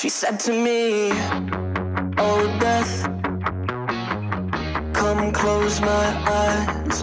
She said to me, Oh, death, come close my eyes.